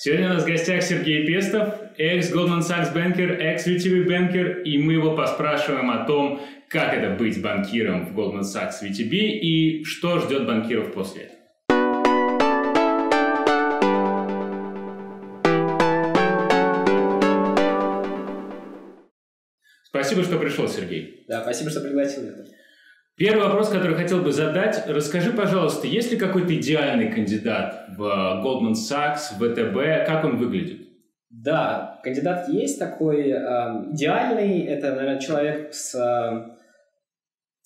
Сегодня у нас в гостях Сергей Пестов, экс-Goldman Sachs банкер, экс-VTB банкер, и мы его поспрашиваем о том, как это быть банкиром в Goldman Sachs VTB и что ждет банкиров после этого. Спасибо, что пришел, Сергей. Да, спасибо, что пригласил, меня. Первый вопрос, который хотел бы задать. Расскажи, пожалуйста, есть ли какой-то идеальный кандидат в э, Goldman Sachs, ВТБ? Как он выглядит? Да, кандидат есть такой. Э, идеальный – это, наверное, человек с э,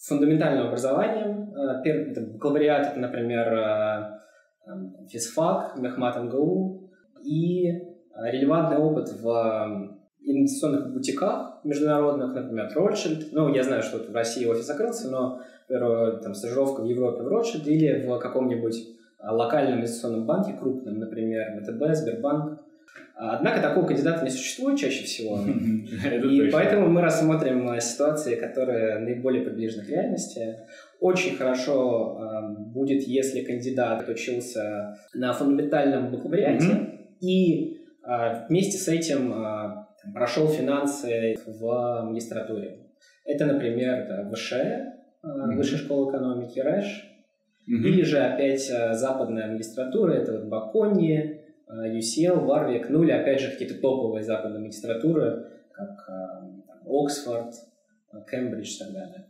фундаментальным образованием. Э, первый, это бакалавриат, это, например, э, э физфак, Мехмат МГУ. И э, релевантный опыт в инвестиционных бутиках международных, например, Ротшильд. Ну, я знаю, что в России офис закрылся, но, например, там, стажировка в Европе в Ротшильд или в каком-нибудь а, локальном инвестиционном банке крупном, например, ВТБ, Сбербанк. А, однако такого кандидата не существует чаще всего. И поэтому мы рассмотрим а, ситуации, которые наиболее приближены к реальности. Очень хорошо будет, если кандидат учился на фундаментальном бакалавриате и вместе с этим прошел финансы в магистратуре. Это, например, да, ВШ, mm-hmm. Высшая школа экономики, РЭШ, mm-hmm. или же опять э, западная магистратура, это вот Баконье, UCL, Варвик, ну или опять же какие-то топовые западные магистратуры, как Оксфорд, Кембридж и так далее.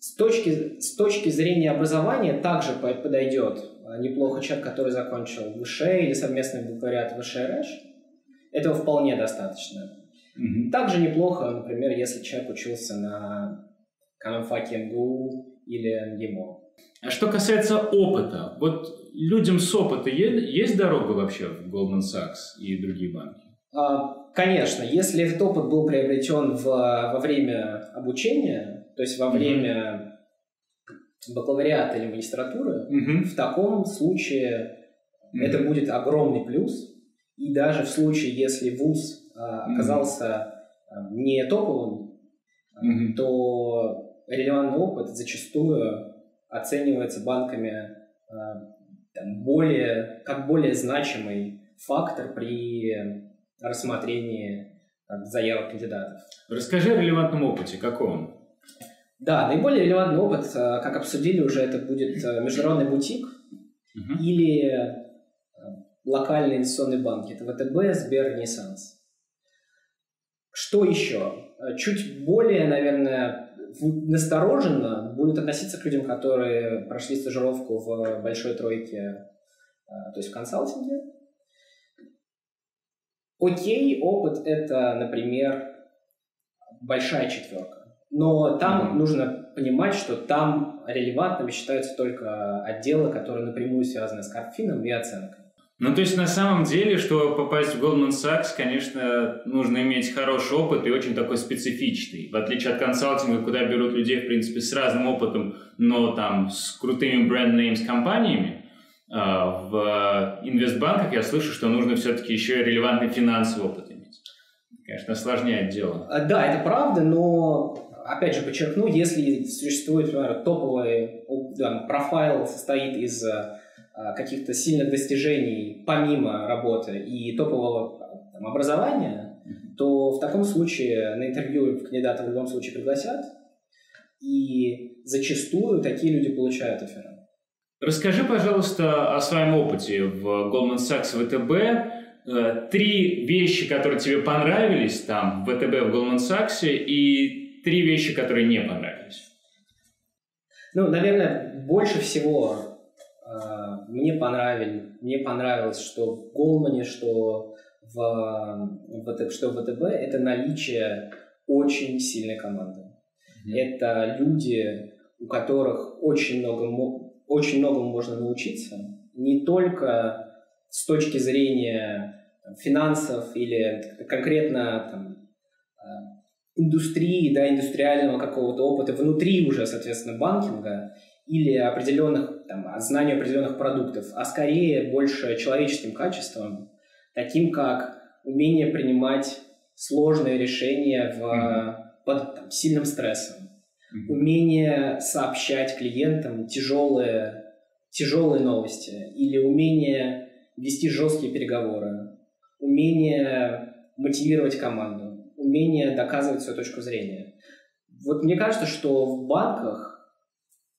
С точки, с точки зрения образования также подойдет неплохо человек, который закончил ВШ или совместный бакалавриат ВШ РЭШ, этого вполне достаточно. Mm-hmm. Также неплохо, например, если человек учился на канамфаке МГУ или МГИМО. А что касается опыта, вот людям с опыта есть дорога вообще в Goldman Sachs и другие банки? А, конечно, если этот опыт был приобретен в, во время обучения, то есть во время mm-hmm. бакалавриата или магистратуры, mm-hmm. в таком случае mm-hmm. это будет огромный плюс, и даже в случае, если вуз а, оказался mm-hmm. не топовым, mm-hmm. то релевантный опыт зачастую оценивается банками там, более, как более значимый фактор при рассмотрении там, заявок кандидатов. Расскажи о релевантном опыте, какой он? Да, наиболее релевантный опыт, как обсудили уже, это будет международный бутик uh-huh. или локальные инвестиционные банки. Это ВТБ, Сбер, Ренессанс. Что еще? Чуть более, наверное, настороженно будут относиться к людям, которые прошли стажировку в большой тройке, а, то есть в консалтинге. Окей, опыт – это, например, большая четверка. Но там mm-hmm. нужно понимать, что там релевантными считаются только отделы, которые напрямую связаны с картфином и оценкой. Ну, то есть, на самом деле, чтобы попасть в Goldman Sachs, конечно, нужно иметь хороший опыт и очень такой специфичный. В отличие от консалтинга, куда берут людей, в принципе, с разным опытом, но там с крутыми бренд-неймс компаниями, а, в инвестбанках я слышу, что нужно все-таки еще и релевантный финансовый опыт иметь. Конечно, осложняет дело. А, да, это правда, но опять же подчеркну, если существует, например, топовый да, профайл состоит из а, каких-то сильных достижений помимо работы и топового там, образования, то в таком случае на интервью кандидата в любом случае пригласят, и зачастую такие люди получают оферы. Расскажи, пожалуйста, о своем опыте в Goldman Sachs ВТБ. Э, три вещи, которые тебе понравились там в ВТБ в Goldman Sachs, и три вещи, которые не понравились. Ну, наверное, больше всего а, мне понравилось, мне понравилось, что в Голмане, что в, в, что в ВТБ это наличие очень сильной команды. Mm-hmm. Это люди, у которых очень много, очень многому можно научиться, не только с точки зрения там, финансов или конкретно там, а, индустрии, да, индустриального какого-то опыта внутри уже, соответственно, банкинга, или определенных, там, знаний определенных продуктов, а скорее больше человеческим качеством, таким как умение принимать сложные решения в, mm-hmm. под там, сильным стрессом, mm-hmm. умение сообщать клиентам тяжелые, тяжелые новости или умение вести жесткие переговоры, умение мотивировать команду, умение доказывать свою точку зрения. Вот мне кажется, что в банках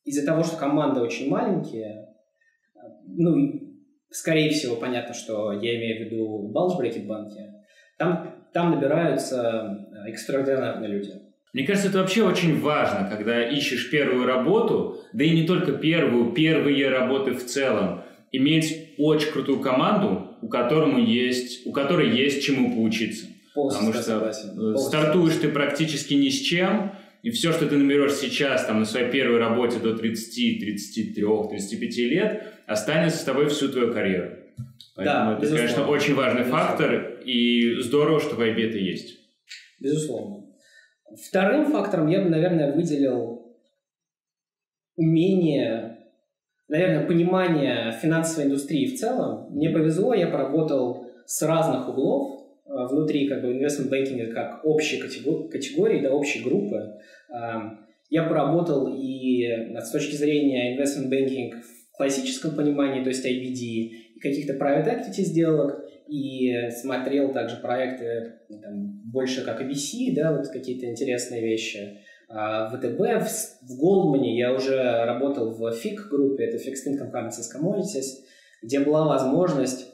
из-за того, что команда очень маленькие, ну, скорее всего, понятно, что я имею в виду Балджбрекет банки, там, там набираются экстраординарные люди. Мне кажется, это вообще очень важно, когда ищешь первую работу, да и не только первую, первые работы в целом, иметь очень крутую команду, у, которому есть, у которой есть чему поучиться. Полностью Потому что согласен. э, Полностью стартуешь ты практически ни с чем, и все, что ты наберешь сейчас, там, на своей первой работе до 30, 33, 35 лет, останется с тобой всю твою карьеру. Поэтому это, безусловно. конечно, очень важный Безусловно. фактор, и здорово, что в IB это есть. Безусловно. Вторым фактором я бы, наверное, выделил умение, наверное, понимание финансовой индустрии в целом. Мне повезло, я поработал с разных углов внутри как бы investment banking как общей катего- категории, да, общей группы. Эм, Я поработал и э, с точки зрения investment banking в классическом понимании, то есть IBD, и каких-то private equity сделок, и смотрел также проекты ну, там, больше как ABC, да, вот какие-то интересные вещи. А в ВТБ, в, в Goldman я уже работал в FIC группе, это Fixed Income Currencies Commodities, где была возможность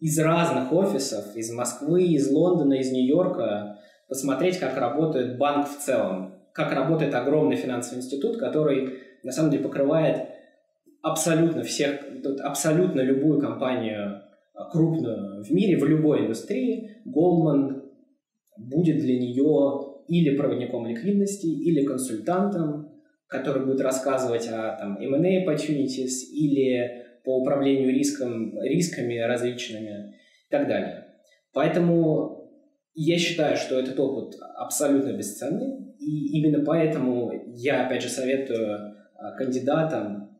из разных офисов, из Москвы, из Лондона, из Нью-Йорка, посмотреть, как работает банк в целом, как работает огромный финансовый институт, который на самом деле покрывает абсолютно всех, абсолютно любую компанию а, крупную в мире, в любой индустрии, Goldman будет для нее или проводником ликвидности, или консультантом, который будет рассказывать о там, M&A opportunities, или по управлению риском, рисками различными и так далее. Поэтому я считаю, что этот опыт абсолютно бесценный, и именно поэтому я, опять же, советую а, кандидатам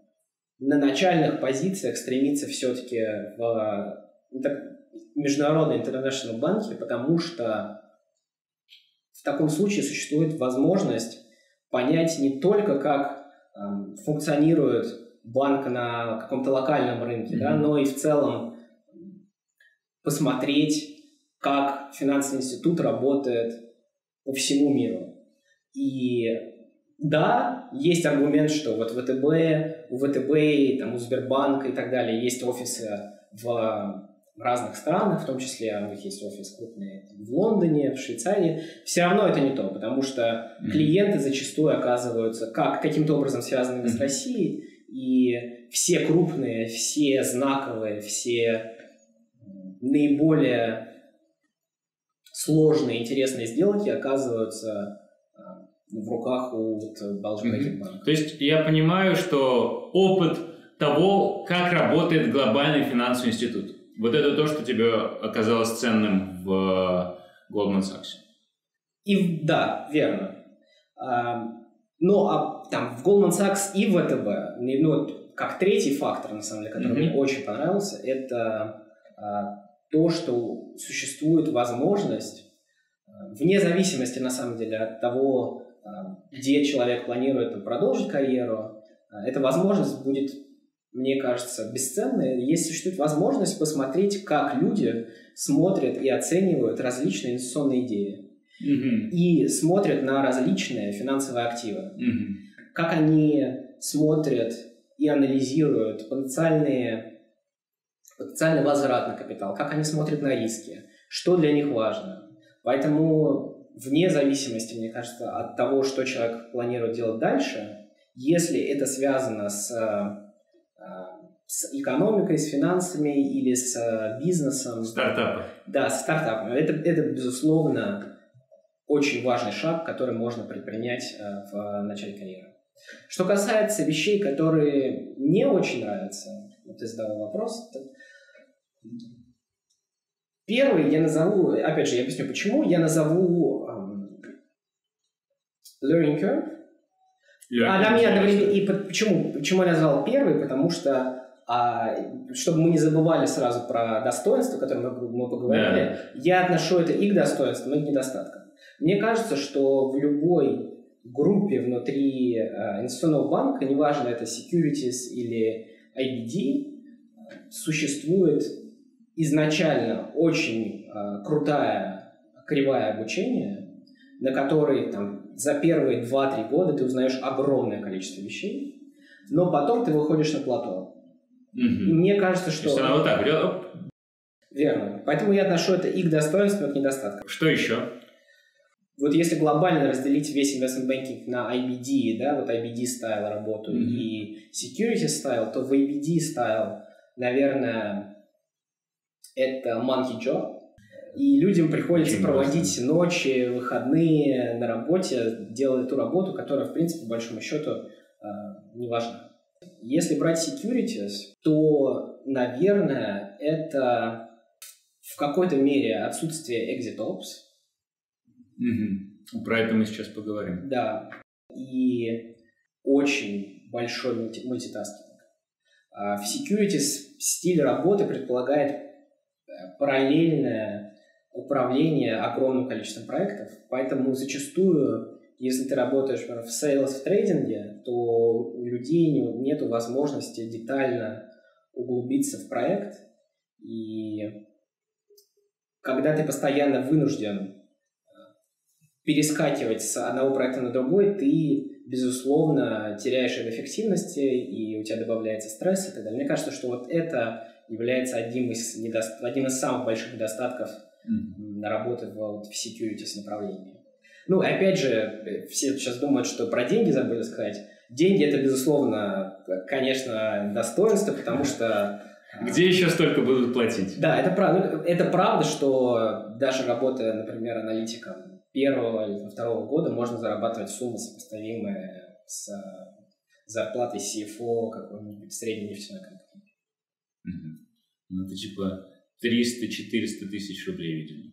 на начальных позициях стремиться все-таки в интер- международные international банки, потому что в таком случае существует возможность понять не только, как функционирует банк на каком-то локальном рынке, да, Мгм. но и в целом посмотреть, как финансовый институт работает по всему миру. И да, есть аргумент, что вот ВТБ, у ВТБ, там, у Сбербанка и так далее есть офисы в разных странах, в том числе у них есть офис крупный в Лондоне, в Швейцарии. Все равно это не то, потому что клиенты зачастую оказываются как каким-то образом связанными с Мгм. Россией, и все крупные, все знаковые, все наиболее сложные, интересные сделки оказываются а, в руках у вот, Baltic банка. То есть я понимаю, что опыт того, как работает глобальный финансовый институт, вот это то, что тебе оказалось ценным в Goldman Sachs. И да, верно. А, ну, а там в Goldman Sachs и в ВТБ, ну, вот как третий фактор, на самом деле, который Мгм. мне очень понравился, это а, то, что существует возможность, а, вне зависимости, на самом деле, от того, а, где человек планирует продолжить карьеру, а, эта возможность будет, мне кажется, бесценной. Есть существует возможность посмотреть, как люди смотрят и оценивают различные инвестиционные идеи Мгм. и смотрят на различные финансовые активы. Мгм. Как они смотрят и анализируют потенциальные, потенциальный возврат на капитал, как они смотрят на риски, что для них важно. Поэтому вне зависимости, мне кажется, от того, что человек планирует делать дальше, если это связано с, э, с экономикой, с финансами или с э, бизнесом, Стартапы. да, с стартапом. Это, это, безусловно, очень важный шаг, который можно предпринять э, в начале карьеры. Что касается вещей, которые не очень нравятся, вот ты задал вопрос. Первый я назову, опять же, я объясню почему, я назову эм, learning curve, а на меня одновременно- и по- почему, почему я назвал первый, потому что а, чтобы мы не забывали сразу про достоинства, о которых мы, мы поговорили, я отношу это и к достоинствам, и к недостаткам. Мне кажется, что в любой группе внутри э, инвестиционного банка, неважно это securities или IBD, существует изначально очень э, крутая кривая обучения, на которой там, за первые 2-3 года ты узнаешь огромное количество вещей, но потом ты выходишь на плато. Угу. И мне кажется, что... То есть она вот так. Верно. Поэтому я отношу это и к достоинствам, и к недостаткам. Что еще? Вот если глобально разделить весь investment banking на IBD, да, вот IBD style работу mm-hmm. и security style, то в IBD style, наверное, это monkey job. И людям приходится Очень проводить просто. ночи, выходные на работе, делая ту работу, которая, в принципе, по большому счету, э, не важна. Если брать securities, то, наверное, это в какой-то мере отсутствие exit ops, Угу. Про это мы сейчас поговорим. Да. И очень большой мульти- мультитаскинг. А в security стиль работы предполагает э, параллельное управление огромным количеством проектов, поэтому зачастую, если ты работаешь в sales, в трейдинге, то у людей нет возможности детально углубиться в проект, и когда ты постоянно вынужден перескакивать с одного проекта на другой, ты, безусловно, теряешь в эффективности, и у тебя добавляется стресс и так далее. Мне кажется, что вот это является одним из, недо... одним из самых больших недостатков mm-hmm. работы в, вот, в security направлении. Ну, опять же, все сейчас думают, что про деньги забыли сказать. Деньги — это, безусловно, конечно, достоинство, потому что где еще столько будут платить? Да, это правда. Это правда, что даже работая, например, аналитиком первого или второго года можно зарабатывать суммы, сопоставимые с э, зарплатой CFO какой-нибудь средней нефтяной компании. Угу. Ну, это типа 300-400 тысяч рублей, видимо.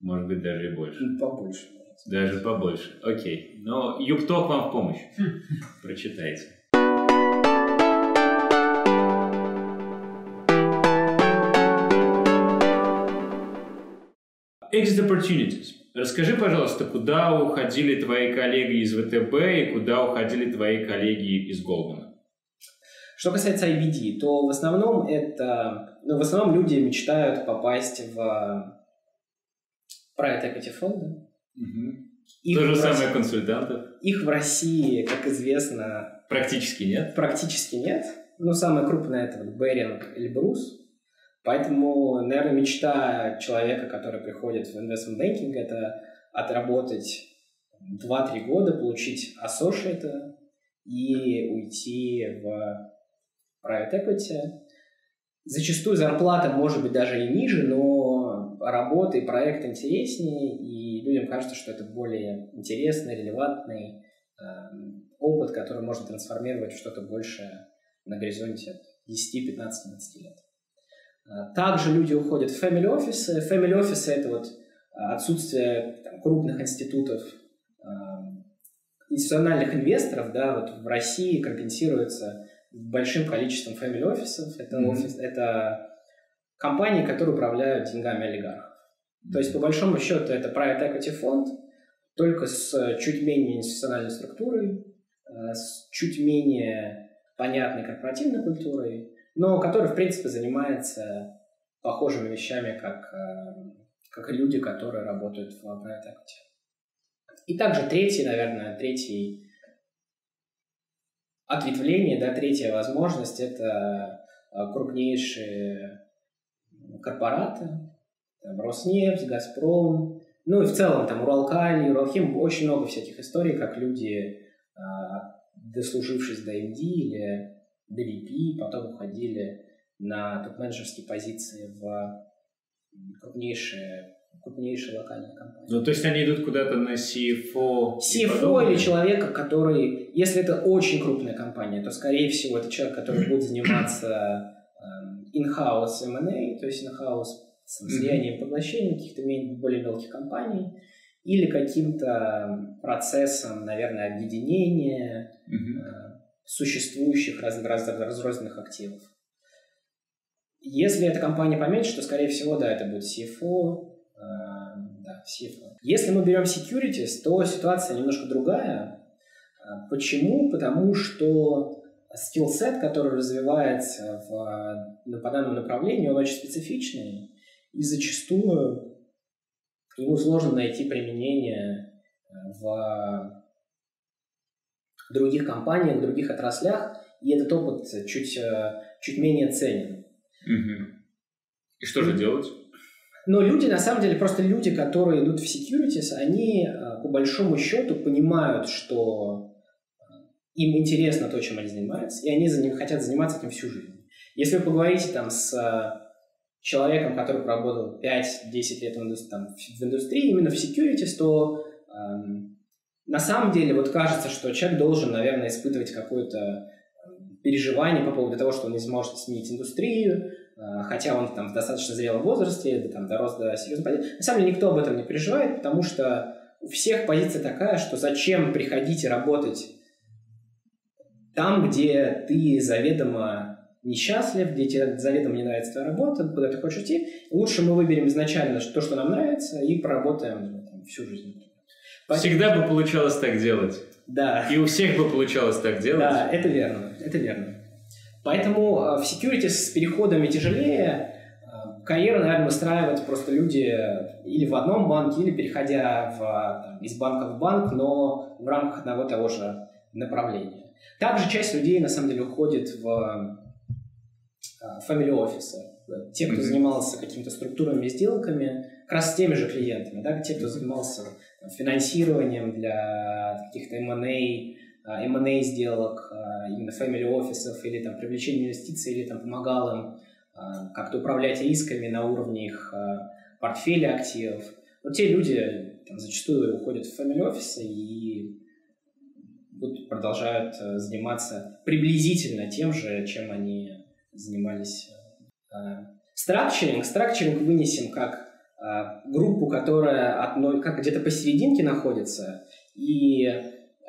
Может быть, даже и больше. Ну, побольше. Даже побольше. Окей. Но Юпток вам в помощь. Прочитайте. Exit opportunities. Расскажи, пожалуйста, куда уходили твои коллеги из ВТБ и куда уходили твои коллеги из Голдмана? Что касается IBD, то в основном это... Ну, в основном люди мечтают попасть в private equity фонды. Угу. То же самое России, консультантов. Их в России, как известно... Практически нет? Практически нет. Ну, самое крупное это Беринг или Брус. Поэтому, наверное, мечта человека, который приходит в investment banking, это отработать 2-3 года, получить associate и уйти в private equity. Зачастую зарплата может быть даже и ниже, но работа и проект интереснее, и людям кажется, что это более интересный, релевантный э, опыт, который можно трансформировать в что-то большее на горизонте 10, 15, 20 лет. Также люди уходят в family офисы. Family офисы это вот а, отсутствие там, крупных институтов, институциональных инвесторов, да, вот в России компенсируется большим количеством family офисов. Это, mm-hmm. офис, это компании, которые управляют деньгами олигархов. Mm-hmm. То есть, по большому счету, это private equity фонд, только с чуть менее институциональной структурой, с чуть менее понятной корпоративной культурой, но который, в принципе, занимается похожими вещами, как, э, как и люди, которые работают в Private Equity. И также третий, наверное, третий ответвление, да, третья возможность – это э, крупнейшие корпораты, там, Роснефть, Газпром, ну и в целом там Уралкали, Уралхим, очень много всяких историй, как люди, э, дослужившись до MD или DVP, потом уходили на топ-менеджерские позиции в крупнейшие крупнейшие локальные компании. Ну, то есть они идут куда-то на CFO? CFO или человека, который, если это очень крупная компания, то, скорее всего, это человек, который будет заниматься эм, in-house M&A, то есть in-house слиянием, mm-hmm. поглощением каких-то более мелких компаний, или каким-то процессом, наверное, объединения, mm-hmm существующих раз, раз, разрозненных активов. Если эта компания поменьше, то, скорее всего, да, это будет CFO, э, да, CFO. Если мы берем securities, то ситуация немножко другая. Э, почему? Потому что скиллсет, который развивается в, по данному направлению, он очень специфичный, и зачастую ему сложно найти применение в других компаниях, в других отраслях, и этот опыт чуть, чуть менее ценен. Угу. И что же делать? Но люди, на самом деле, просто люди, которые идут в securities, они э, по большому счету понимают, что э, им интересно то, чем они занимаются, и они за ним хотят заниматься этим всю жизнь. Если вы поговорите там с э, человеком, который проработал 5-10 лет в индустрии, там, в индустрии, именно в securities, то эм, на самом деле вот кажется, что человек должен, наверное, испытывать какое-то переживание по поводу того, что он не сможет сменить индустрию, Э, хотя он там в достаточно зрелом возрасте, там дорос до серьезной позиции. На самом деле никто об этом не переживает, потому что у всех позиция такая, что зачем приходить и работать там, где ты заведомо несчастлив, где тебе заведомо не нравится твоя работа, куда ты хочешь идти, лучше мы выберем изначально то, что нам нравится, и поработаем там, всю жизнь. Всегда бы получалось так делать. Да. И у всех бы получалось так делать. Да, это верно, это верно. Поэтому э, в security с переходами тяжелее. Э, карьеру, наверное, выстраивают просто люди или в одном банке, или переходя в, там, из банка в банк, но в рамках одного и того же направления. Также часть людей, на самом деле, уходит в э, family office. Те, кто mm-hmm. занимался какими-то структурными сделками, как раз с теми же клиентами, да, те, кто занимался финансированием для каких-то M&A, M&A сделок, а, именно family офисов или там привлечение инвестиций, или там помогал им а, как-то управлять рисками на уровне их а, портфеля активов. Вот те люди там, зачастую уходят в family офисы и вот продолжают заниматься приблизительно тем же, чем они занимались. Стракчеринг. Стракчеринг вынесем как группу, которая одной, как где-то посерединке находится, и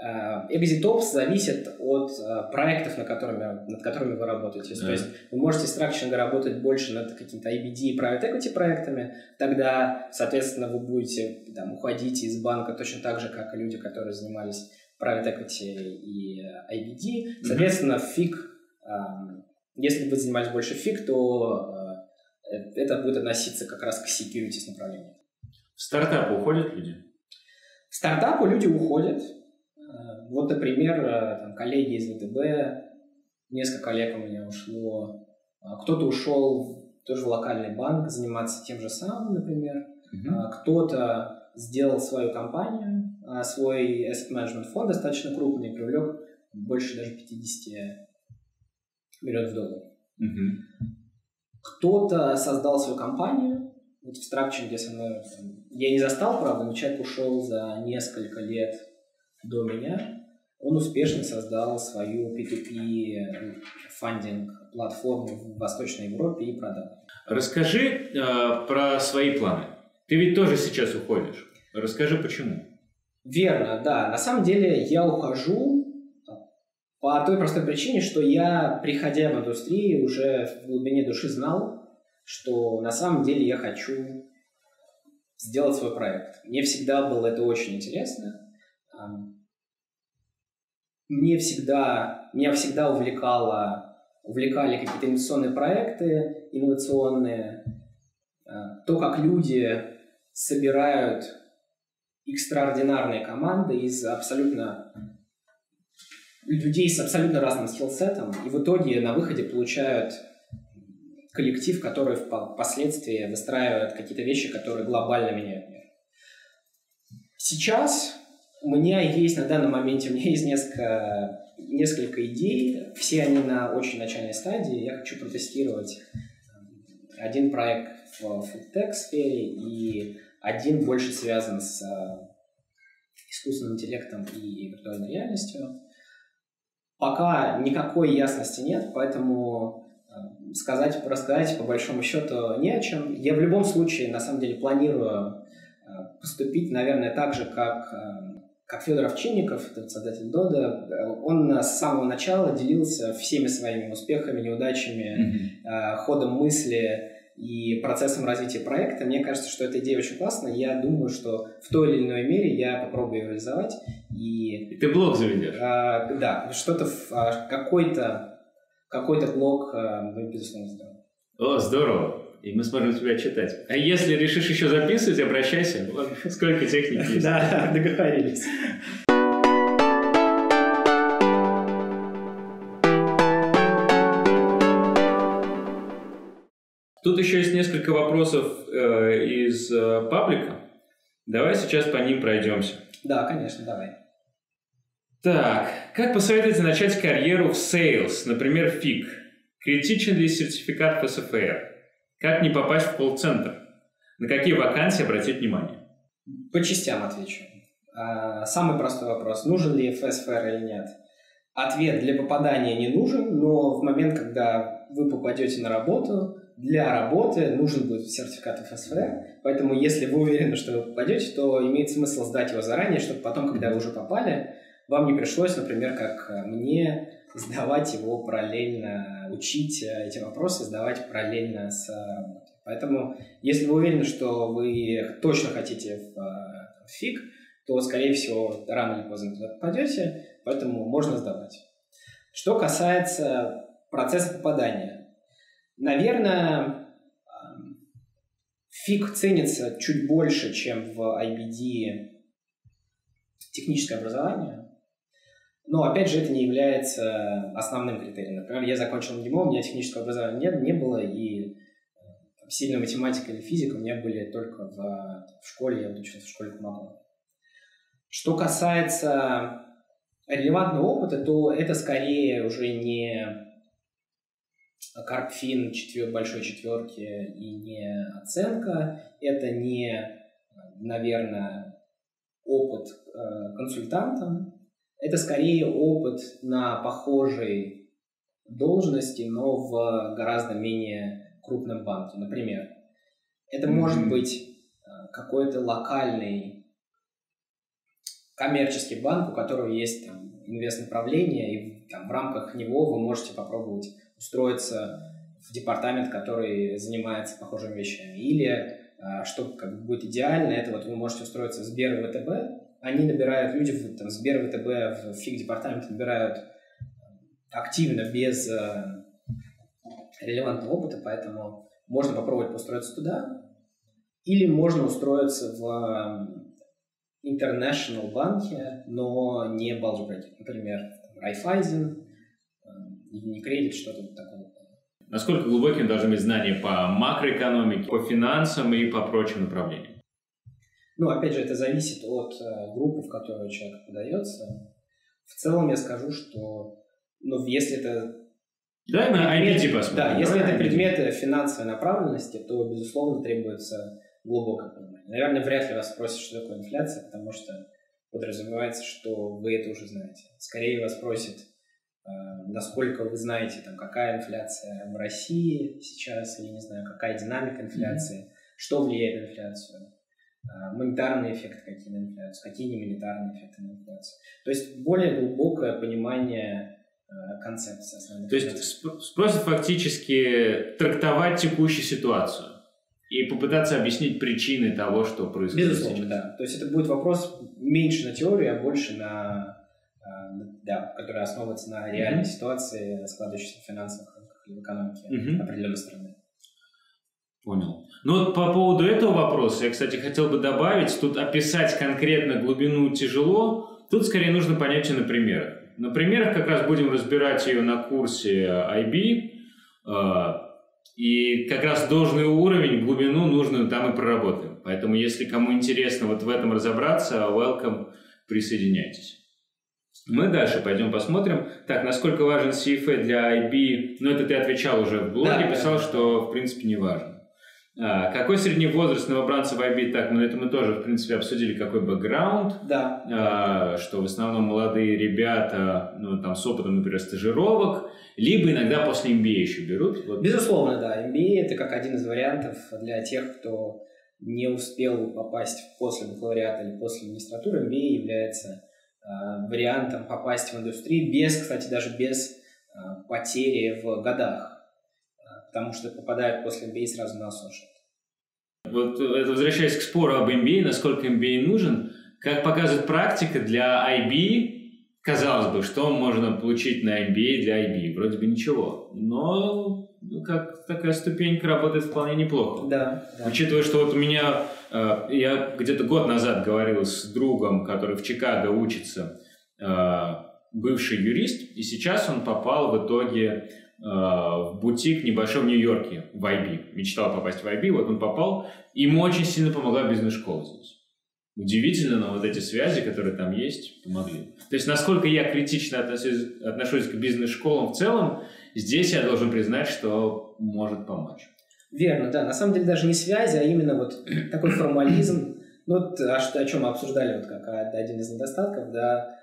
Exit зависит от э, проектов, на которыми, над которыми вы работаете. Yeah. То есть вы можете с тракшинга работать больше над какими-то IBD и private equity проектами, тогда, соответственно, вы будете там, уходить из банка точно так же, как и люди, которые занимались private equity и IBD. Соответственно, mm-hmm. фиг, если вы занимались больше фиг, то э, это будет относиться как раз к security направлению. В стартапы уходят люди? В стартапы люди уходят, вот, например, э, там, коллеги из ВТБ, несколько коллег у меня ушло, а, кто-то ушел тоже в локальный банк заниматься тем же самым, например, mm-hmm. кто-то сделал свою компанию, а, свой asset management фонд достаточно крупный, привлек больше даже 50 миллионов долларов. Mm-hmm. Кто-то создал свою компанию, вот в где со мной... Я не застал, правда, но человек ушел за несколько лет до меня, он успешно создал свою P2P фандинг платформу в Восточной Европе и продал. Расскажи э, про свои планы. Ты ведь тоже сейчас уходишь. Расскажи, почему. Верно, да. На самом деле я ухожу по той простой причине, что я, приходя в индустрию, уже в глубине души знал, что на самом деле я хочу сделать свой проект. Мне всегда было это очень интересно мне всегда, меня всегда увлекало, увлекали какие-то инвестиционные проекты, инновационные, э, то, как люди собирают экстраординарные команды из абсолютно людей с абсолютно разным скиллсетом, и в итоге на выходе получают коллектив, который впоследствии выстраивает какие-то вещи, которые глобально меняют мир. Сейчас у меня есть на данном моменте, у меня есть несколько, несколько идей, все они на очень начальной стадии. Я хочу протестировать э, один проект в фудтек сфере и один больше связан с э, искусственным интеллектом и виртуальной реальностью. Пока никакой ясности нет, поэтому э, сказать, рассказать по большому счету не о чем. Я в любом случае, на самом деле, планирую поступить, наверное, так же, как как Федор Овчинников, этот создатель Дода, он с самого начала делился всеми своими успехами, неудачами, mm-hmm. ходом мысли и процессом развития проекта. Мне кажется, что эта идея очень классная. Я думаю, что в той или иной мере я попробую ее реализовать. И, и ты блог заведешь? А, да, что-то, а, какой-то какой-то блог а, мы, безусловно, сделаем. О, здорово. И мы сможем тебя читать. А если решишь еще записывать, обращайся. Сколько техники есть. Да, договорились. Тут еще есть несколько вопросов э, из э, паблика. Давай сейчас по ним пройдемся. Да, конечно, давай. Так, как посоветуете начать карьеру в sales, например, FIG? Критичен ли сертификат ФСФР? Как не попасть в колл-центр? На какие вакансии обратить внимание? По частям отвечу. А, самый простой вопрос. Нужен ли ФСФР или нет? Ответ для попадания не нужен, но в момент, когда вы попадете на работу, для работы нужен будет сертификат ФСФР, поэтому если вы уверены, что вы попадете, то имеет смысл сдать его заранее, чтобы потом, когда вы уже попали, вам не пришлось, например, как мне, сдавать его параллельно, учить эти вопросы, сдавать параллельно с работой. Поэтому, если вы уверены, что вы точно хотите в ФИК, то, скорее всего, рано или поздно туда попадете, поэтому можно сдавать. Что касается процесса попадания, Наверное, фиг ценится чуть больше, чем в IBD техническое образование. Но, опять же, это не является основным критерием. Например, я закончил МГИМО, у меня технического образования не, не было, и там, сильная математика или физика у меня были только в, в школе, я учился в школе Комагона. Что касается релевантного опыта, то это скорее уже не Карпфин четвер, большой четверки и не оценка. Это не, наверное, опыт э, консультанта. Это скорее опыт на похожей должности, но в гораздо менее крупном банке. Например, это mm-hmm. может быть э, какой-то локальный коммерческий банк, у которого есть там инвест-направление, и там, в рамках него вы можете попробовать устроиться в департамент, который занимается похожими вещами. Или, а, что как бы будет идеально, это вот вы можете устроиться в Сбер и ВТБ, они набирают, люди в там, Сбер, ВТБ, в фиг-департамент набирают активно, без э, релевантного опыта, поэтому можно попробовать построиться туда, или можно устроиться в international банке, но не Bracket. Например, Raiffeisen, Unicredit, что-то такого. Насколько глубокими должны быть знания по макроэкономике, по финансам и по прочим направлениям? Ну, опять же, это зависит от э, группы, в которую человек подается. В целом я скажу, что ну, если это Давай на IPT посмотрим. Да, Давай если это предметы финансовой направленности, то, безусловно, требуется глубокое понимание. Наверное, вряд ли вас спросят, что такое инфляция, потому что подразумевается, что вы это уже знаете. Скорее вас спросят, э, насколько вы знаете, там, какая инфляция в России сейчас, или, не знаю, какая динамика инфляции, mm-hmm. что влияет на инфляцию, э, монетарный эффект какие на инфляцию, какие не монетарные эффекты на инфляцию. То есть более глубокое понимание э, концепции основных. То есть спросят фактически трактовать текущую ситуацию. И попытаться объяснить причины того, что происходит Безусловно, сейчас. да. То есть это будет вопрос меньше на теорию, а больше на, да, который основывается на реальной mm-hmm. ситуации, складывающейся в финансовых рынках или в экономике mm-hmm. определенной страны. Понял. Ну вот по поводу этого вопроса я, кстати, хотел бы добавить, тут описать конкретно глубину тяжело, тут скорее нужно понятие на примерах. На примерах как раз будем разбирать ее на курсе IB, а, и как раз должный уровень, глубину нужную там и проработаем. Поэтому, если кому интересно вот в этом разобраться, welcome, присоединяйтесь. Мы дальше пойдем посмотрим. Так, насколько важен CFA для IB? Ну, это ты отвечал уже в блоге, да, писал, да. что в принципе не важно. А, какой средний возраст новобранца в IB? Так, ну это мы тоже, в принципе, обсудили, какой бэкграунд. Да. А, что в основном молодые ребята, ну, там, с опытом, например, стажировок, либо иногда после MBA еще берут. Вот. Безусловно, да. MBA – это как один из вариантов для тех, кто не успел попасть после бакалавриата или после магистратуры. MBA является вариантом попасть в индустрию без, кстати, даже без а, потери в годах потому что попадают после MBA сразу на associate. Вот это возвращаясь к спору об MBA, насколько MBA нужен, как показывает практика для IB, казалось бы, что можно получить на MBA для IB? Вроде бы ничего. Но ну, как такая ступенька работает вполне неплохо. Да, да. Учитывая, что вот у меня, э, я где-то год назад говорил с другом, который в Чикаго учится, э, бывший юрист, и сейчас он попал в итоге э, в бутик небольшой в Нью-Йорке, в IB. Мечтал попасть в IB, вот он попал, ему очень сильно помогла бизнес-школа здесь. Удивительно, но вот эти связи, которые там есть, помогли. То есть, насколько я критично отношусь, отношусь к бизнес-школам в целом, здесь я должен признать, что может помочь. Верно, да. На самом деле даже не связи, а именно вот такой формализм. Ну, вот а что, о чем мы обсуждали, вот как один из недостатков, да,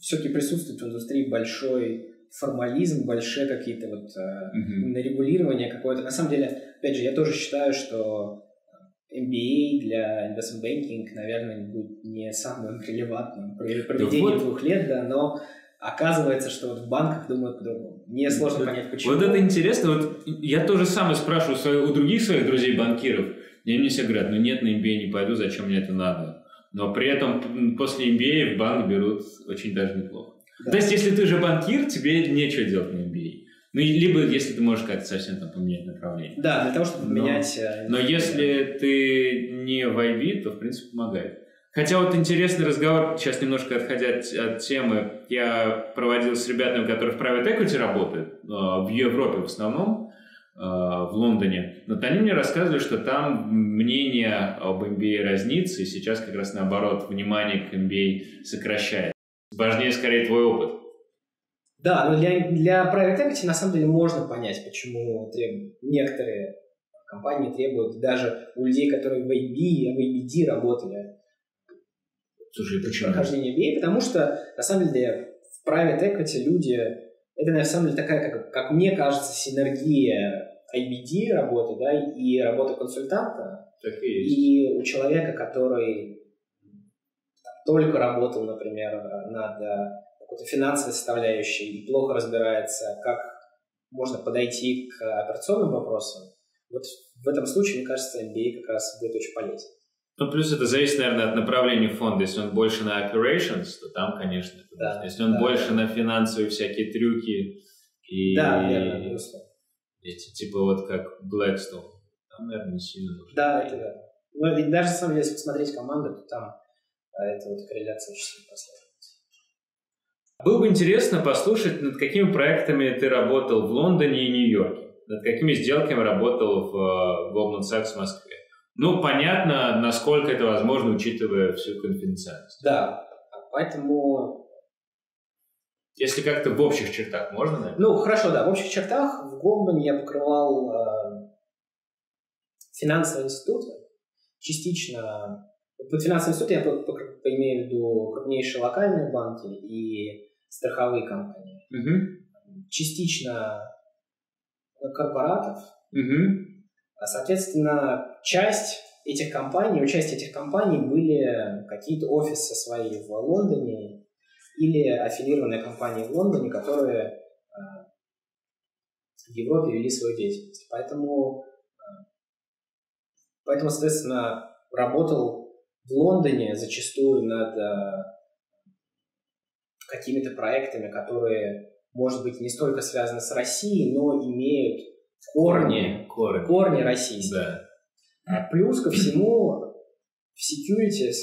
все-таки присутствует в индустрии большой формализм, большие какие-то вот uh-huh. регулирования какое-то. На самом деле, опять же, я тоже считаю, что MBA для investment banking, наверное, будет не самым релевантным при проведении да вот. двух лет, да, но оказывается, что вот в банках думают по-другому. Мне сложно вот, понять, почему. Вот это интересно. Вот я тоже самое спрашиваю у других своих друзей-банкиров. И мне все говорят, ну нет, на MBA не пойду, зачем мне это надо? Но при этом после MBA в банк берут очень даже неплохо. Да. То есть, если ты же банкир, тебе нечего делать на MBA. Ну, либо если ты можешь как-то совсем там поменять направление. Да, для того, чтобы но, менять... Э, но если ты не в IB, то, в принципе, помогает. Хотя вот интересный разговор, сейчас немножко отходя от, от темы, я проводил с ребятами, которые в private equity работают, э, в Европе в основном, э, в Лондоне. Но они мне рассказывали, что там мнение об MBA разнится, и сейчас как раз наоборот, внимание к MBA сокращает. Важнее скорее твой опыт. Да, но для, для private equity на самом деле можно понять, почему некоторые компании требуют даже у людей, которые в AB, в ABD работали, Слушай, почему? прохождение MBA, потому что на самом деле в private equity люди, это на самом деле такая, как, как мне кажется, синергия IBD работы, да, и работы консультанта. Так и есть. И у человека, который только работал, например, над какой-то финансовой составляющей и плохо разбирается, как можно подойти к операционным вопросам, вот в этом случае, мне кажется, MBA как раз будет очень полезен. Ну, плюс это зависит, наверное, от направления фонда. Если он больше на operations, то там, конечно, это да, Если он да, больше да. на финансовые всякие трюки и... Да, верно. Эти, типа вот как Blackstone, там, наверное, не сильно нужно. Да, это да. Но ведь даже, самом деле, если посмотреть команду, то там а, это вот корреляция очень сильно прослеживается. Было бы интересно послушать, над какими проектами ты работал в Лондоне и Нью-Йорке, над какими сделками работал в э, Goldman Sachs в Москве. Ну, понятно, насколько это возможно, учитывая всю конфиденциальность. Да, поэтому... Если как-то в общих чертах можно, наверное? Ну, хорошо, да, в общих чертах в Goldman я покрывал э, финансовые институты, частично под финансовый институт я имею в виду крупнейшие локальные банки и страховые компании. Угу. Частично корпоратов. Угу. Соответственно, часть этих компаний, у части этих компаний были какие-то офисы свои в Лондоне или аффилированные компании в Лондоне, которые э, в Европе вели свою деятельность. Поэтому, э, поэтому соответственно, работал в Лондоне зачастую над какими-то проектами, которые, может быть, не столько связаны с Россией, но имеют корни, корни, корни российские. Да. А плюс ко всему, в securities,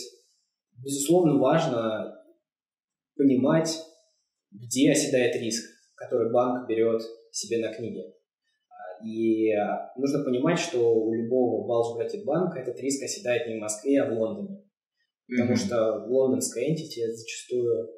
безусловно, важно понимать, где оседает риск, который банк берет себе на книге. И а, нужно понимать, что у любого bracket банка этот риск оседает не в Москве, а в Лондоне. Потому mm-hmm. что лондонская entity зачастую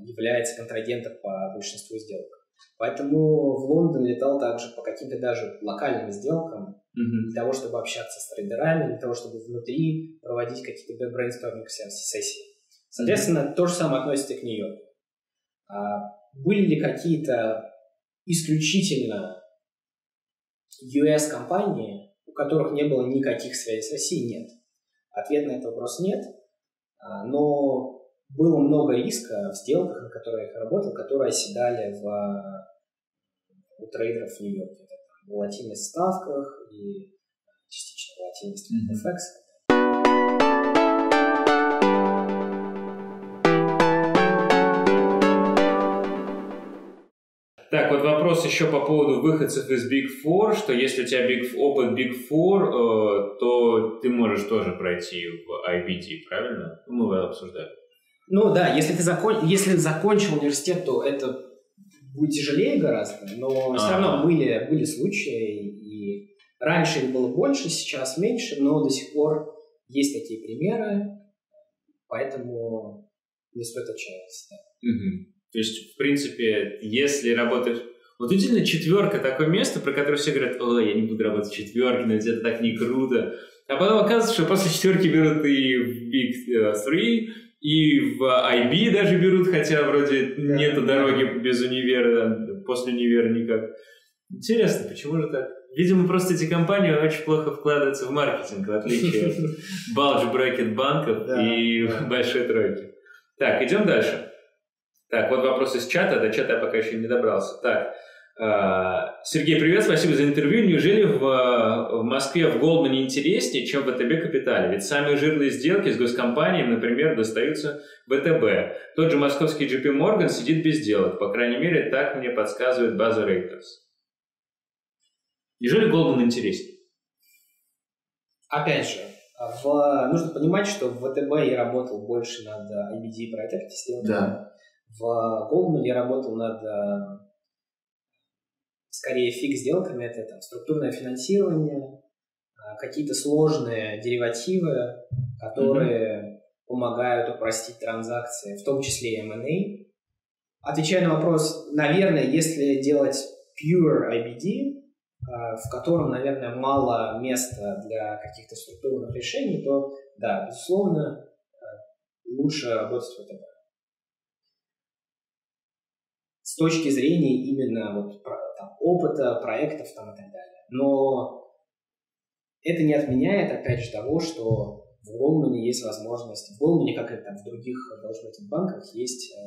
является контрагентом по большинству сделок. Поэтому в Лондон летал также по каким-то даже локальным сделкам, mm-hmm. для того, чтобы общаться с трейдерами, для того, чтобы внутри проводить какие-то брейнсторминг сессии. Соответственно, mm-hmm. то же самое относится и к Нью-Йорку. А были ли какие-то исключительно US-компании, у которых не было никаких связей с Россией, нет. Ответ на этот вопрос нет, а, но было много риска в сделках, на которых я работал, которые оседали в, у трейдеров в Нью-Йорке. волатильность в ставках и частично волатильность mm-hmm. FX. Так, вот вопрос еще по поводу выходцев из Big Four, что если у тебя big, опыт Big Four, э, то ты можешь тоже пройти в IBD, правильно? Мы его обсуждали. Ну да, если ты закон... если закончил университет, то это будет тяжелее гораздо, но А-а-а. все равно были, были случаи, и раньше их было больше, сейчас меньше, но до сих пор есть такие примеры, поэтому не стоит отчаиваться. Да. Угу. То есть, в принципе, если работаешь... Вот удивительно, четверка такое место, про которое все говорят, ой, я не буду работать в четверке, но это так не круто. А потом оказывается, что после четверки берут и в Big Three, и в IB даже берут, хотя вроде да, нету да. дороги без универа, после универа никак. Интересно, почему же так? Видимо, просто эти компании очень плохо вкладываются в маркетинг, в отличие от bulge bracket банков и большой тройки. Так, идем дальше. Так, вот вопрос из чата. До чата я пока еще не добрался. Так, Сергей, привет, спасибо за интервью. Неужели в, в Москве в Голдмане интереснее, чем в ВТБ Капитале? Ведь самые жирные сделки с госкомпаниями, например, достаются ВТБ. Тот же московский JP Morgan сидит без сделок. По крайней мере, так мне подсказывает база Рейтерс. Неужели Голдман интереснее? Опять же, в, нужно понимать, что в ВТБ я работал больше над IBD Protect системой. Да. В Голдмане я работал над скорее фиг сделками, это там, структурное финансирование, а, какие-то сложные деривативы, которые mm-hmm. помогают упростить транзакции, в том числе и M&A. Отвечая на вопрос, наверное, если делать pure IBD, а, в котором, наверное, мало места для каких-то структурных решений, то, да, безусловно, а, лучше работать в ВТБ. С точки зрения именно вот там, опыта, проектов там, и так далее. Но это не отменяет, опять же, того, что в Голмане есть возможность, в Голмане, как и там, в других, должно быть, банках, есть э,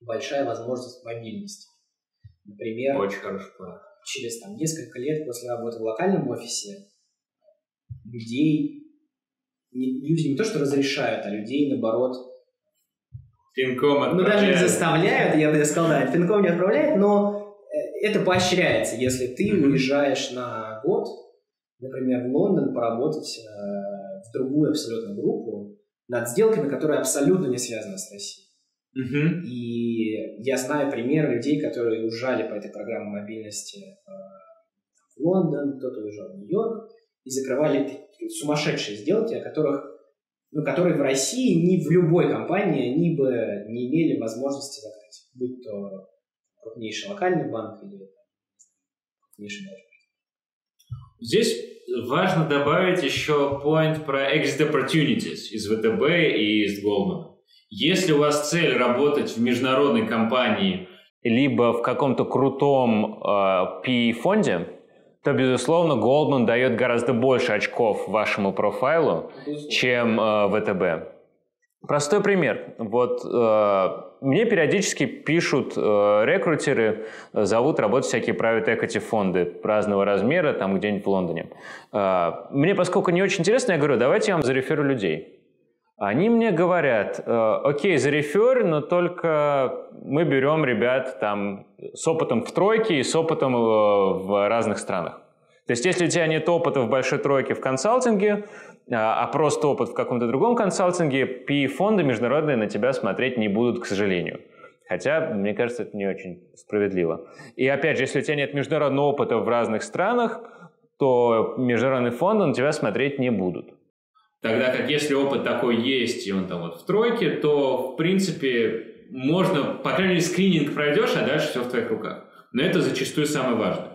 большая возможность мобильности. Например, Очень хорошо. через там, несколько лет после работы в локальном офисе людей не, люди не то что разрешают, а людей, наоборот, Финком отправляют. Ну, даже не заставляют, я бы сказал, да, Финком не отправляет, но это поощряется, если ты уезжаешь на год, например, в Лондон поработать э, в другую абсолютно группу над сделками, которые абсолютно не связаны с Россией. Uh-huh. И я знаю примеры людей, которые уезжали по этой программе мобильности э, в Лондон, кто-то уезжал в Нью-Йорк, и закрывали сумасшедшие сделки, о которых ну, которые в России ни в любой компании они бы не имели возможности закрыть, будь то крупнейший локальный банк или крупнейший менеджмент. Здесь важно добавить еще point про exit opportunities из ВТБ и из Goldman. Если у вас цель работать в международной компании, либо в каком-то крутом э, PE-фонде, то, безусловно, Goldman дает гораздо больше очков вашему профайлу, чем э, ВТБ. Простой пример. Вот э, мне периодически пишут э, рекрутеры, зовут работать всякие private equity фонды разного размера, там где-нибудь в Лондоне. Э, мне, поскольку не очень интересно, я говорю, давайте я вам зареферю людей. Они мне говорят, э, окей, зарефер, но только мы берем ребят там с опытом в тройке и с опытом э, в разных странах. То есть, если у тебя нет опыта в большой тройке в консалтинге, а, а просто опыт в каком-то другом консалтинге, PE-фонды международные на тебя смотреть не будут, к сожалению. Хотя, мне кажется, это не очень справедливо. И опять же, если у тебя нет международного опыта в разных странах, то международные фонды на тебя смотреть не будут. Тогда как если опыт такой есть, и он там вот в тройке, то, в принципе, можно, по крайней мере, скрининг пройдешь, а дальше все в твоих руках. Но это зачастую самое важное.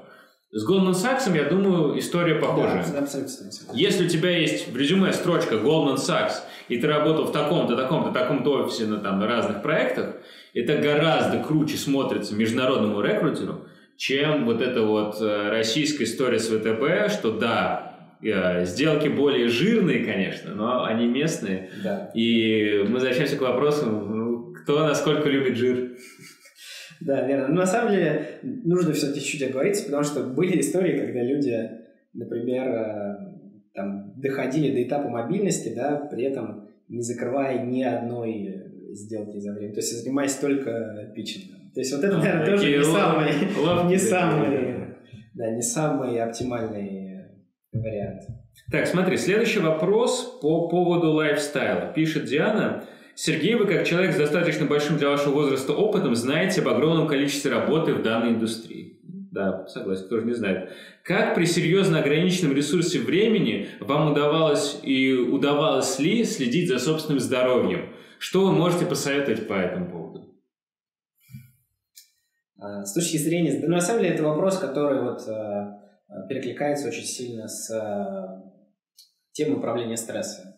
С Goldman Sachs, я думаю, история похожая. Да, абсолютно. Если у тебя есть в резюме строчка Goldman Sachs, и ты работал в таком-то, таком-то, таком-то офисе на там, разных проектах, это гораздо круче смотрится международному рекрутеру, чем вот эта вот э, российская история с ВТБ, что да, э, сделки более жирные, конечно, но они местные. Да. И мы возвращаемся к вопросу, ну, кто насколько любит жир. Да, верно. Но на самом деле нужно все-таки чуть оговориться, потому что были истории, когда люди, например, э, там, доходили до этапа мобильности, да, при этом не закрывая ни одной сделки за время. То есть занимаясь только питчингом. То есть вот это, а, наверное, тоже не самый, не самый, да, не самый оптимальный вариант. Так, смотри, следующий вопрос по поводу лайфстайла. Пишет Диана, Сергей, вы как человек с достаточно большим для вашего возраста опытом знаете об огромном количестве работы в данной индустрии. Да, согласен, кто же не знает. Как при серьезно ограниченном ресурсе времени вам удавалось и удавалось ли следить за собственным здоровьем? Что вы можете посоветовать по этому поводу? А, с точки зрения... Ну, на самом деле, это вопрос, который вот а, перекликается очень сильно с а, темой управления стрессом.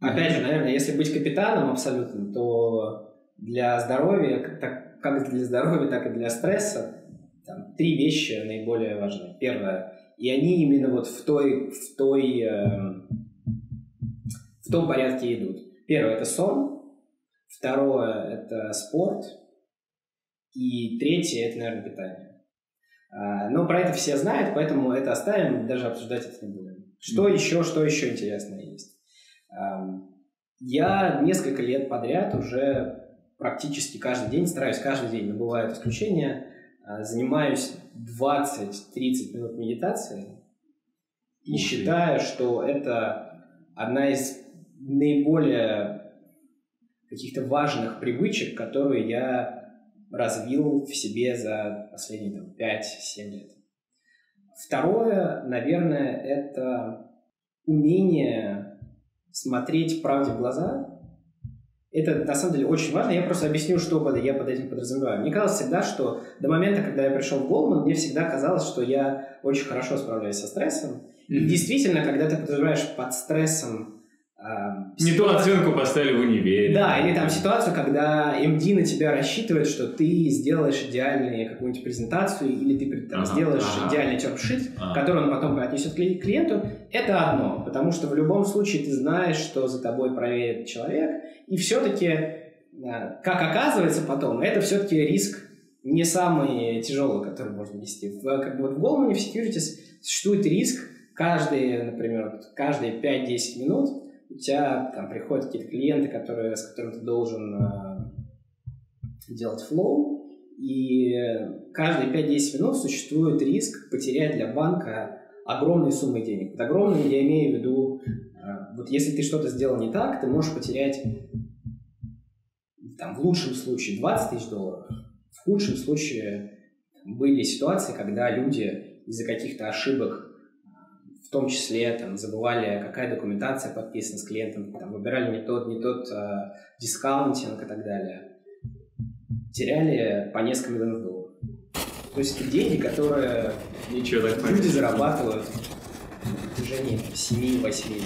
Опять же, наверное, если быть капитаном абсолютно, то для здоровья, так, как для здоровья, так и для стресса, там, три вещи наиболее важны. Первое, и они именно вот в той, в той, э, в том порядке идут. Первое – это сон. Второе – это спорт. И третье – это, наверное, питание. А, но про это все знают, поэтому это оставим, даже обсуждать это не будем. Что mm-hmm. еще, что еще интересное есть? Я несколько лет подряд уже практически каждый день, стараюсь каждый день, но бывают исключения, а, занимаюсь 20-30 минут медитации и Ух считаю, что это одна из наиболее каких-то важных привычек, которые я развил в себе за последние там, 5-7 лет. Второе, наверное, это умение смотреть правде в глаза, это на самом деле очень важно. Я просто объясню, что я под этим подразумеваю. Мне казалось всегда, что до момента, когда я пришел в Goldman, мне всегда казалось, что я очень хорошо справляюсь со стрессом. Mm-hmm. И действительно, когда ты подразумеваешь под стрессом не ту оценку поставили в универе. Да, или там ситуацию, когда MD на тебя рассчитывает, что ты сделаешь идеальную какую-нибудь презентацию, или ты там, ага, сделаешь ага. идеальный термшит, ага. который он потом отнесет клиенту, это одно. Потому что в любом случае ты знаешь, что за тобой проверит человек, и все-таки, как оказывается потом, это все-таки риск не самый тяжелый, который можно нести. В, как бы вот в Goldman в Securities существует риск каждые, например, каждые 5-10 минут у тебя там приходят какие-то клиенты, которые, с которыми ты должен э, делать флоу, и каждые 5-10 минут существует риск потерять для банка огромные суммы денег. Под огромными я имею в виду, э, вот если ты что-то сделал не так, ты можешь потерять там, в лучшем случае 20 тысяч долларов, в худшем случае были ситуации, когда люди из-за каких-то ошибок в том числе там, забывали, какая документация подписана с клиентом, там, выбирали не тот, не тот э, discounting и так далее. Теряли по несколько миллионов долларов. То есть это деньги, которые Ничего так люди понятно. зарабатывают в течение 7-8 лет.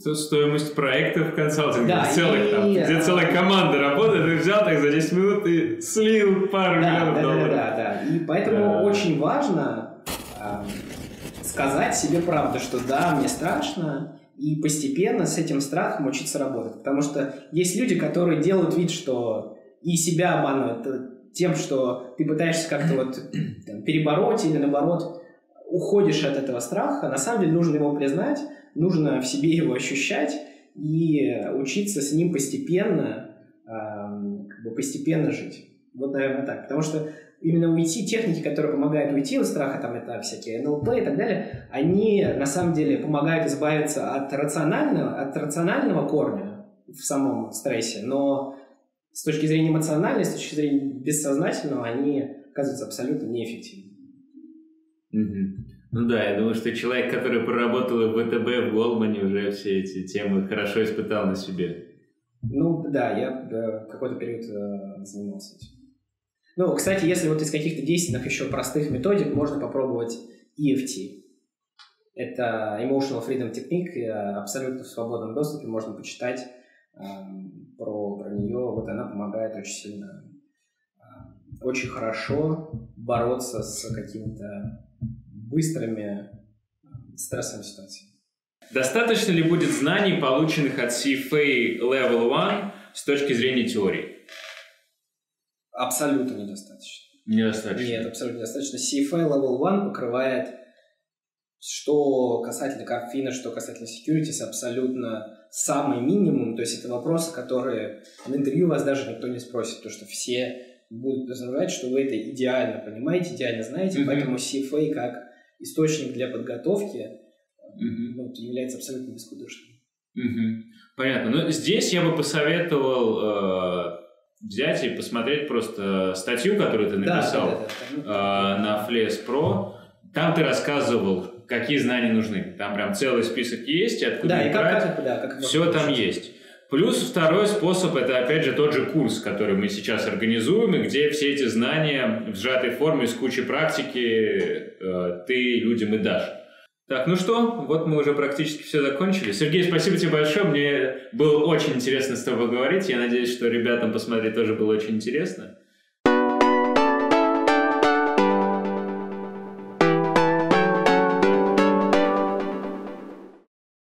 Это стоимость проекта в консалтинге, да, целых, и... там, где целая команда работает, ты взял так за 10 минут и слил пару да, миллионов да, долларов. Да, да, да. И поэтому да. очень важно сказать себе правду, что да, мне страшно, и постепенно с этим страхом учиться работать. Потому что есть люди, которые делают вид, что и себя обманывают тем, что ты пытаешься как-то вот там, перебороть или наоборот уходишь от этого страха. На самом деле нужно его признать, нужно в себе его ощущать и учиться с ним постепенно, э, как бы постепенно жить. Вот, наверное, так. Потому что именно уйти, техники, которые помогают уйти от страха, там это всякие НЛП и так далее, они на самом деле помогают избавиться от рационального, от рационального корня в самом стрессе, но с точки зрения эмоциональной, с точки зрения бессознательного, они оказываются абсолютно неэффективны. Mm-hmm. Ну да, я думаю, что человек, который проработал в ВТБ, в Голмане, уже все эти темы хорошо испытал на себе. Ну да, я да, какой-то период э, занимался этим. Ну, кстати, если вот из каких-то действенных еще простых методик можно попробовать EFT. Это Emotional Freedom Technique, абсолютно в свободном доступе, можно почитать э, про, про нее. Вот она помогает очень сильно, э, очень хорошо бороться с какими-то быстрыми э, стрессовыми ситуациями. Достаточно ли будет знаний, полученных от CFA Level 1, с точки зрения теории? Абсолютно недостаточно. Недостаточно? Нет, абсолютно недостаточно. CFA Level 1 покрывает что касательно Карфина, что касательно securities, абсолютно самый минимум. То есть это вопросы, которые на интервью вас даже никто не спросит, потому что все будут подразумевать, что вы это идеально понимаете, идеально знаете, mm-hmm. поэтому CFA как источник для подготовки mm-hmm. ну, является абсолютно бескудышным. Mm-hmm. Понятно. Ну, здесь я бы посоветовал э, взять и посмотреть просто статью, которую ты написал да, да, да, э, на Flash Pro. Там ты рассказывал, какие знания нужны. Там прям целый список есть, откуда да, и брать. Как, да, как Все там есть. Плюс второй способ – это, опять же, тот же курс, который мы сейчас организуем, и где все эти знания в сжатой форме с кучей практики э, ты людям и дашь. Так, ну что, вот мы уже практически все закончили. Сергей, спасибо тебе большое. Мне было очень интересно с тобой говорить. Я надеюсь, что ребятам посмотреть тоже было очень интересно.